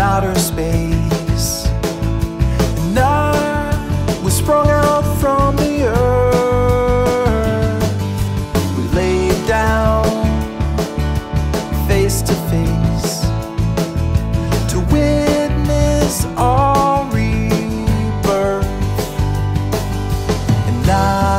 outer space. And I was sprung out from the earth. We laid down face to face to witness our rebirth. And I'm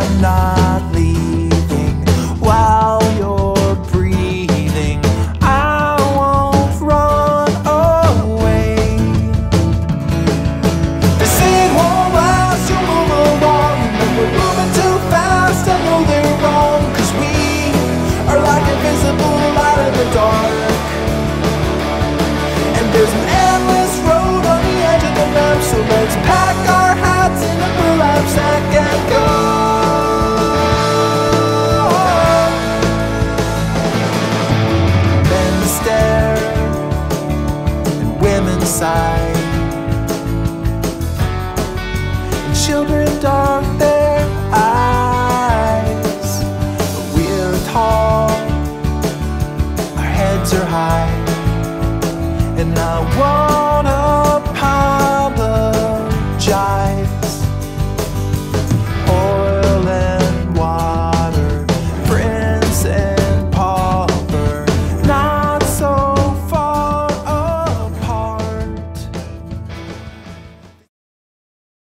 women sigh. And children dark their eyes. But we're tall, our heads are high. And I want